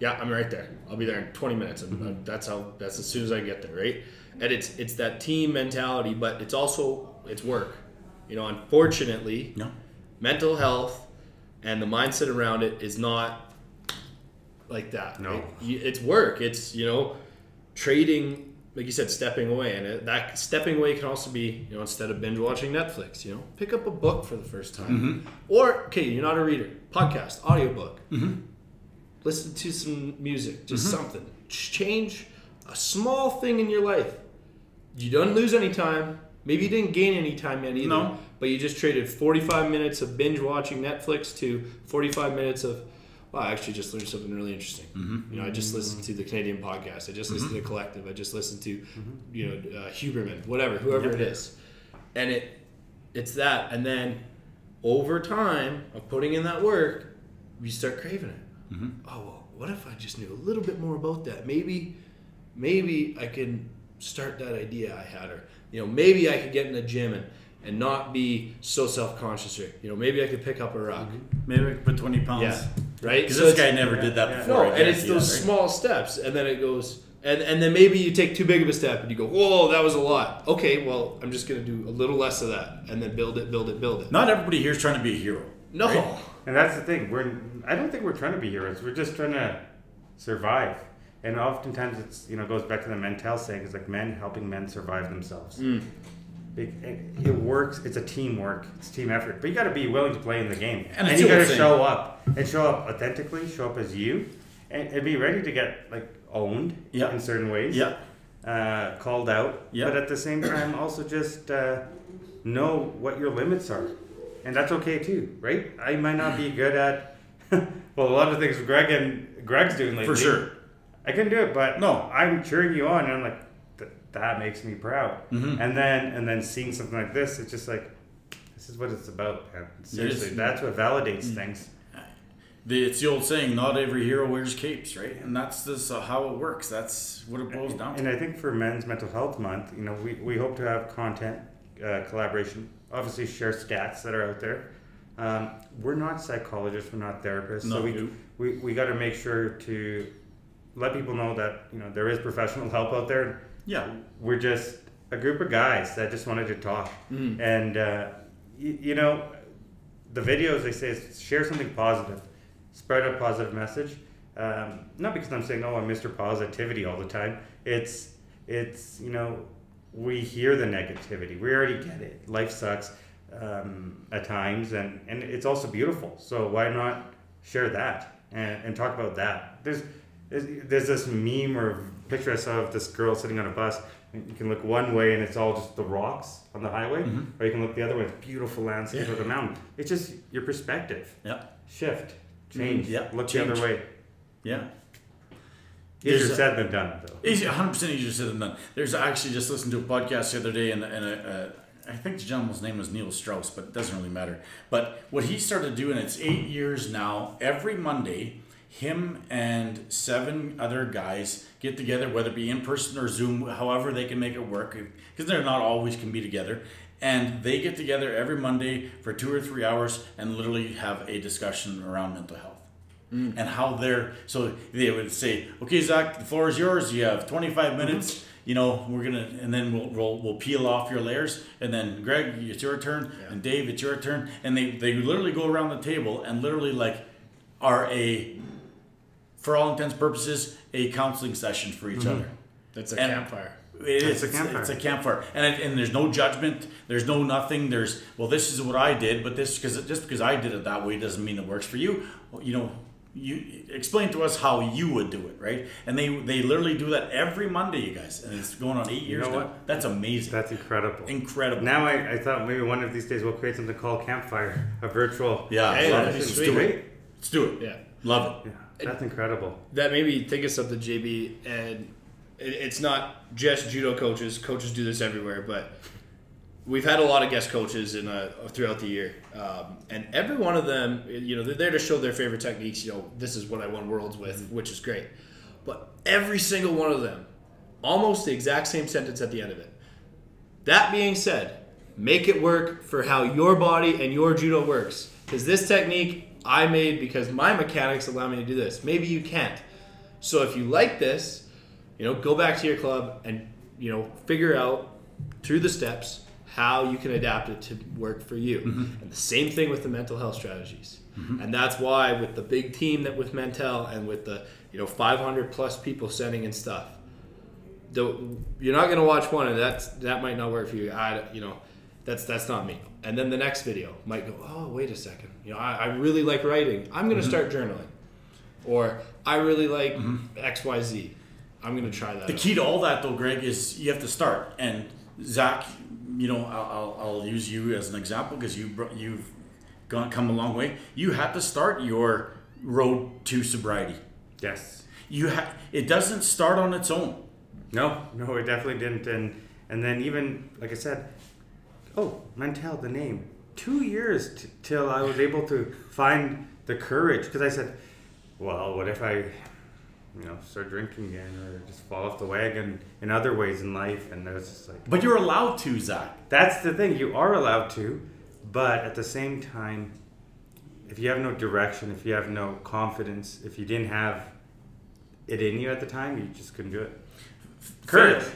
Speaker 2: Yeah, I'm right there. I'll be there in 20 minutes, and uh, that's how. That's as soon as I get there, right? And it's it's that team mentality, but it's also it's work. You know, unfortunately,
Speaker 1: No.
Speaker 2: mental health and the mindset around it is not like that.
Speaker 4: No.
Speaker 2: You- it's work. It's you know trading, like you said, stepping away, and it, that stepping away can also be you know instead of binge watching Netflix, you know, pick up a book for the first time, mm-hmm. or okay, you're not a reader, podcast, audiobook, mm-hmm. listen to some music, just mm-hmm. something, Just change a small thing in your life. You don't lose any time. Maybe you didn't gain any time yet either.
Speaker 1: No.
Speaker 2: But you just traded 45 minutes of binge watching Netflix to 45 minutes of, wow, I actually just learned something really interesting. Mm-hmm. You know, I just listened to the Canadian podcast. I just listened to mm-hmm. the Collective. I just listened to, mm-hmm. you know, uh, Huberman, whatever, whoever it is, and it, it's that. And then, over time of putting in that work, you start craving it. Oh well, what if I just knew a little bit more about that? Maybe, maybe I can start that idea I had, or you know, maybe I could get in the gym and, and not be so self conscious. Or you know, maybe I could pick up a rock. Mhm.
Speaker 1: Maybe I could put twenty pounds.
Speaker 2: Yeah, right.
Speaker 1: Because
Speaker 2: So
Speaker 1: this guy never did that
Speaker 4: yeah.
Speaker 1: before.
Speaker 2: no,
Speaker 1: I
Speaker 2: and it's
Speaker 1: guess,
Speaker 2: those
Speaker 1: yeah, right?
Speaker 2: small steps, and then it goes, and and then maybe you take too big of a step, and you go, whoa, that was a lot. Okay, well, I'm just gonna do a little less of that, and then build it, build it, build it.
Speaker 1: Not everybody here is trying to be a hero.
Speaker 2: No,
Speaker 1: Right?
Speaker 4: And that's the thing. We're I don't think we're trying to be heroes. We're just trying to survive. And oftentimes it's you know goes back to the mental saying it's like men helping men survive themselves.
Speaker 2: Mm.
Speaker 4: It, it, it works. It's a teamwork. It's team effort. But you got to be willing to play in the game,
Speaker 1: And
Speaker 4: and, you got to show up and show up authentically. Show up as you, and, and be ready to get like owned
Speaker 1: Yeah.
Speaker 4: in certain ways.
Speaker 1: Yeah.
Speaker 4: Uh, called out.
Speaker 1: Yeah.
Speaker 4: But at the same time, also just uh, know what your limits are, and that's okay too, right? I might not be good at (laughs) well a lot of things Greg and Greg's doing lately.
Speaker 1: For sure.
Speaker 4: I can do it, but
Speaker 1: No.
Speaker 4: I'm cheering you on, and I'm like, "Th- that makes me proud.
Speaker 1: Mhm.
Speaker 4: And then and then seeing something like this, it's just like, this is what it's about, man. Seriously, that's what validates
Speaker 1: Mm.
Speaker 4: things.
Speaker 1: The, it's the old saying, not every hero wears capes, right? And that's just uh, how it works. That's what it boils down
Speaker 4: And. I think for Men's Mental Health Month, you know, we, we hope to have content, uh, collaboration, obviously share stats that are out there. Um, we're not psychologists, we're not therapists,
Speaker 1: No.
Speaker 4: so we, we, we got to make sure to let people know that, you know, there is professional help out there.
Speaker 1: Yeah.
Speaker 4: We're just a group of guys that just wanted to talk.
Speaker 2: Mm.
Speaker 4: And, uh, y- you know, the videos, they say, is share something positive, spread a positive message. Um, not because I'm saying, oh, I'm Mr. Positivity all the time. It's, it's, you know, we hear the negativity. We already get it. Life sucks um, at times, and, and it's also beautiful. So why not share that and, and talk about that? There's, there's this meme or picture I saw of this girl sitting on a bus. You can look one way and it's all just the rocks on the highway,
Speaker 1: Mhm.
Speaker 4: or you can look the other way, it's beautiful landscape
Speaker 2: Yeah.
Speaker 4: of the mountain. It's just your perspective.
Speaker 1: Yeah.
Speaker 4: Shift, change,
Speaker 1: Mm, yeah,
Speaker 4: look
Speaker 1: change.
Speaker 4: the other way.
Speaker 1: Yeah.
Speaker 4: Easier
Speaker 1: There's a-
Speaker 4: said than done, though.
Speaker 1: Easy, 100% easier said than done. There's actually just listened to a podcast the other day, and, and uh, I think the gentleman's name was Neil Strauss, but it doesn't really matter. But what he started doing, it's eight years now, every Monday, him and seven other guys get together, whether it be in person or Zoom, however they can make it work, because they're not always can be together. And they get together every Monday for two or three hours and literally have a discussion around mental health. Mm. And how they're so they would say, okay, Zak, the floor is yours. You have 25 mm-hmm. minutes. You know, we're gonna, and then we'll, we'll we'll peel off your layers, and then Greg, it's your turn, and Dave, it's your turn, and they they literally go around the table and literally like are a, for all intents purposes, a counseling session for each mm-hmm. other.
Speaker 2: that's a
Speaker 1: And-
Speaker 2: campfire.
Speaker 1: It is.
Speaker 4: It's a campfire.
Speaker 1: it's a campfire, and it, and there's no judgment. There's no nothing. There's well, this is what I did, but this because just because I did it that way doesn't mean it works for you. Well, you know, you explain to us how you would do it, right? And they they literally do that every Monday, you guys, and it's going on eight years
Speaker 4: know
Speaker 1: now.
Speaker 4: what?
Speaker 1: That's amazing.
Speaker 4: That's incredible.
Speaker 1: incredible.
Speaker 4: Now I, I thought maybe one of these days we'll create something called Campfire, a virtual.
Speaker 1: yeah,
Speaker 2: Hey,
Speaker 1: love it. Let's do it. Let's do it.
Speaker 2: Yeah.
Speaker 1: Love it.
Speaker 4: Yeah, that's incredible.
Speaker 2: that made me think of something, JB, and it, it's not just judo coaches. Coaches do this everywhere, but we've had a lot of guest coaches in uh, throughout the year, um, and every one of them, you know, they're there to show their favorite techniques. You know, this is what I won worlds with, which is great. But every single one of them, almost the exact same sentence at the end of it. That being said, make it work for how your body and your judo works. Because this technique I made because my mechanics allow me to do this. Maybe you can't. So if you like this, you know, go back to your club and you know figure out through the steps how you can adapt it to work for you. Mm-hmm. And the same thing with the mental health strategies. Mm-hmm. And that's why with the big team that with MenTELL and with the you know 500 plus people sending in stuff, the, you're not gonna watch one and that's that might not work for you. I you know that's that's not me. And then the next video might go, oh wait a second, you know I, I really like writing. I'm gonna mm-hmm. start journaling, or I really like mm-hmm. X Y Z. I'm gonna try that.
Speaker 1: The
Speaker 2: out.
Speaker 1: key to all that, though, Greg, is you have to start. And Zak, you know, I'll, I'll, I'll use you as an example because you br- you've gone come a long way. You had to start your road to sobriety.
Speaker 4: Yes.
Speaker 1: You ha- it doesn't start on its own.
Speaker 4: No, no, it definitely didn't. And and then even like I said, oh, MenTELL, the name. Two years t- till I was able to find the courage because I said, well, what if I, you know, start drinking again or just fall off the wagon in other ways in life? And I was just like,
Speaker 1: But you're allowed to, Zak.
Speaker 4: that's the thing. You are allowed to, but at the same time, if you have no direction, if you have no confidence, if you didn't have it in you at the time, you just couldn't do it. Courage.
Speaker 1: Fail-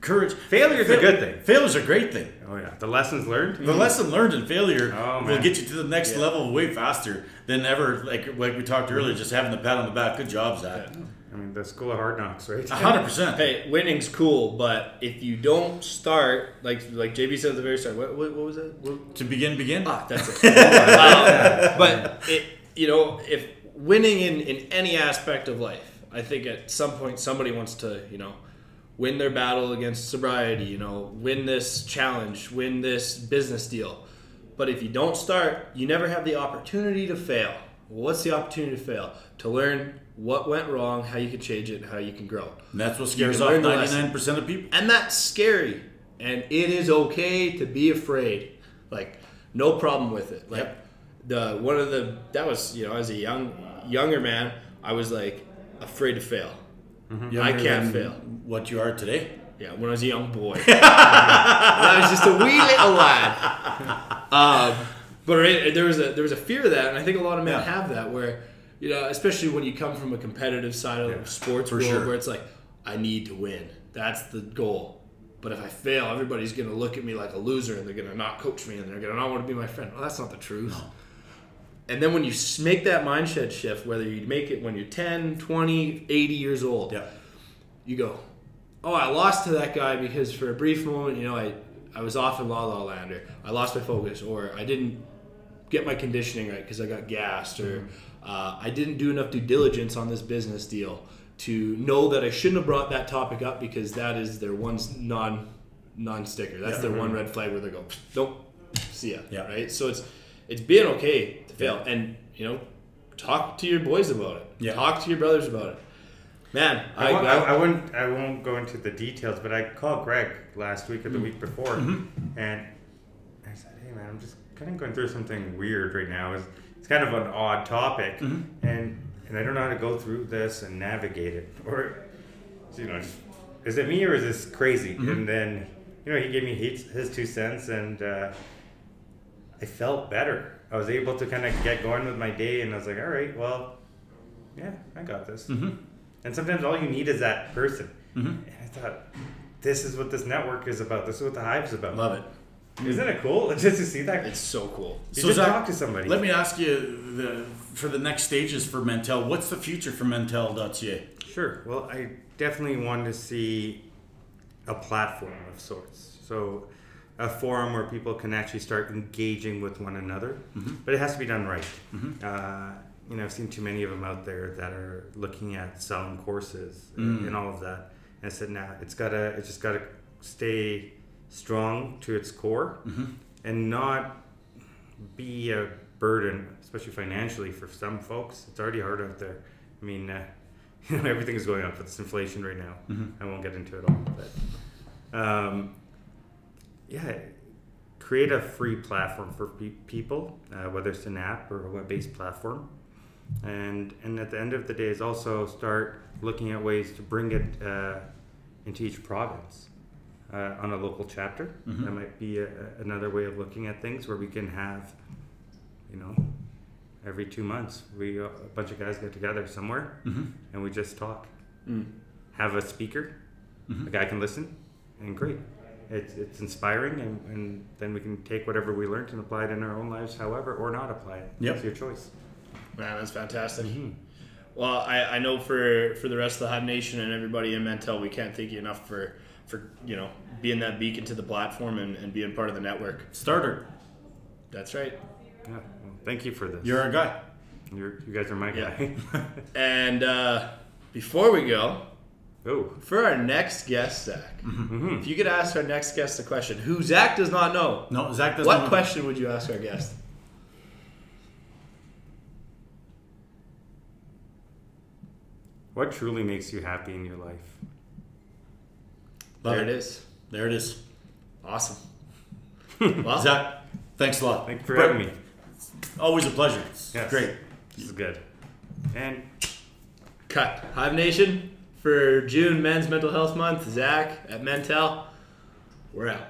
Speaker 1: Courage.
Speaker 4: Failure's a good thing.
Speaker 1: Failure is a great thing.
Speaker 4: Oh yeah, the lessons learned.
Speaker 1: The lesson learned in failure
Speaker 4: Oh,
Speaker 1: will get you to the next
Speaker 2: Yeah.
Speaker 1: level way faster than ever. Like like we talked earlier, just having the pat on the back. Good job, Zak.
Speaker 4: I mean, the school of hard knocks, right?
Speaker 1: A hundred percent.
Speaker 2: Hey, winning's cool, but if you don't start, like like JB said at the very start, what, what, what was that? What,
Speaker 1: To begin, begin.
Speaker 2: ah, that's it. (laughs) Um, but it, you know, if winning in in any aspect of life, I think at some point somebody wants to, you know, win their battle against sobriety. You know, win this challenge, win this business deal. But if you don't start, you never have the opportunity to fail. Well, what's the opportunity to fail? To learn what went wrong, how you can change it, and how you can grow.
Speaker 1: And that's what scares off 99% of people.
Speaker 2: And that's scary. And it is okay to be afraid. Like, no problem with it. Like
Speaker 1: Yep.
Speaker 2: the one of the that was, you know, as a young younger man, I was like afraid to fail. I can't fail.
Speaker 1: What you are today.
Speaker 2: Yeah, when I was a young boy. (laughs) when I was just a wee little lad. (laughs) Um, but right, there was a there was a fear of that, and I think a lot of men
Speaker 1: Yeah.
Speaker 2: have that, where you know, especially when you come from a competitive side of the sports
Speaker 1: for
Speaker 2: world,
Speaker 1: sure.
Speaker 2: where it's like, I need to win. That's the goal. But if I fail, everybody's gonna look at me like a loser, and they're gonna not coach me, and they're gonna not want to be my friend. Well, that's not the truth. And then when you make that mindset shift, whether you make it when you're 10, 20, 80 years old,
Speaker 1: Yeah.
Speaker 2: you go, oh, I lost to that guy because for a brief moment, you know, I, I was off in La La Land, or I lost my focus, or I didn't get my conditioning right because I got gassed, or uh, I didn't do enough due diligence on this business deal to know that I shouldn't have brought that topic up because that is their one non non sticker. That's
Speaker 1: Yeah.
Speaker 2: their one red flag where they go, nope, see ya.
Speaker 1: Yeah.
Speaker 2: Right. So it's it's being okay fail, and you know, talk to your boys about it.
Speaker 1: Yeah.
Speaker 2: Talk to your brothers about it. Man,
Speaker 4: I,
Speaker 2: I,
Speaker 4: won't, I, I wouldn't. I won't go into the details, but I called Greg last week or the mm-hmm. week before, mm-hmm. and I said, "Hey, man, I'm just kind of going through something weird right now. It's, it's kind of an odd topic, mm-hmm. and and I don't know how to go through this and navigate it, (laughs) or you know, is it me or is this crazy?" And then you know, he gave me his, his two cents, and uh, I felt better. I was able to kind of get going with my day, and I was like, "All right, well, yeah, I got this." Mm-hmm. And sometimes all you need is that person. Mm-hmm. And I thought, this is what this network is about. This is what the hive's about.
Speaker 1: Love it.
Speaker 4: Isn't it cool (laughs) just to see that?
Speaker 2: it's so cool.
Speaker 4: You
Speaker 1: So
Speaker 4: just
Speaker 1: Zak,
Speaker 4: talk to somebody.
Speaker 1: Let me ask you the, for the next stages for MenTELL. What's the future for MenTELL.ca?
Speaker 4: Sure. Well, I definitely want to see a platform of sorts. So, a forum where people can actually start engaging with one another, but it has to be done right. Uh, you know, I've seen too many of them out there that are looking at selling courses
Speaker 1: Mm.
Speaker 4: and all of that. And I said, nah, it's gotta, it's just gotta stay strong to its core
Speaker 1: Mm-hmm.
Speaker 4: and not be a burden, especially financially for some folks. It's already hard out there. I mean, uh, you (laughs) know, everything is going up with this inflation right now.
Speaker 1: Mm-hmm.
Speaker 4: I won't get into it all, but um, yeah, create a free platform for pe- people, uh, whether it's an app or a web-based platform, and and at the end of the day, is also start looking at ways to bring it uh, into each province uh, on a local chapter.
Speaker 1: Mhm.
Speaker 4: That might be a, another way of looking at things where we can have, you know, every two months we uh, a bunch of guys get together somewhere
Speaker 1: Mm-hmm.
Speaker 4: and we just talk.
Speaker 2: Mm.
Speaker 4: Have a speaker,
Speaker 1: Mhm.
Speaker 4: a guy can listen, and great. It's, it's inspiring, and, and then we can take whatever we learned and apply it in our own lives, however, or not apply it.
Speaker 1: Yep.
Speaker 4: It's your choice.
Speaker 2: Man, that's fantastic.
Speaker 4: Mhm.
Speaker 2: Well, I, I know for for the rest of the Hive Nation and everybody in MenTELL, we can't thank you enough for for you know being that beacon to the platform and, and being part of the network.
Speaker 1: Starter.
Speaker 2: That's right.
Speaker 4: Yeah. Well, thank you for this.
Speaker 1: You're a guy.
Speaker 4: You're, you guys are my
Speaker 2: Yeah.
Speaker 4: guy. (laughs)
Speaker 2: And uh, before we go,
Speaker 4: oh.
Speaker 2: for our next guest, Zak,
Speaker 4: hmm
Speaker 2: if you could ask our next guest a question, who Zak does not know,
Speaker 1: No, Zak doesn't.
Speaker 2: what
Speaker 1: know-
Speaker 2: question would you ask our guest?
Speaker 4: What truly makes you happy in your life?
Speaker 1: Love
Speaker 2: there it is.
Speaker 1: There it is.
Speaker 2: Awesome. (laughs) well,
Speaker 1: Zak, thanks a lot.
Speaker 4: Thank you for
Speaker 1: Brett,
Speaker 4: having me.
Speaker 1: Always a pleasure. It's
Speaker 4: Yes.
Speaker 1: Great.
Speaker 4: This is good. And
Speaker 2: cut. Hive Nation for June Men's Mental Health Month. Zak at MenTELL. We're out.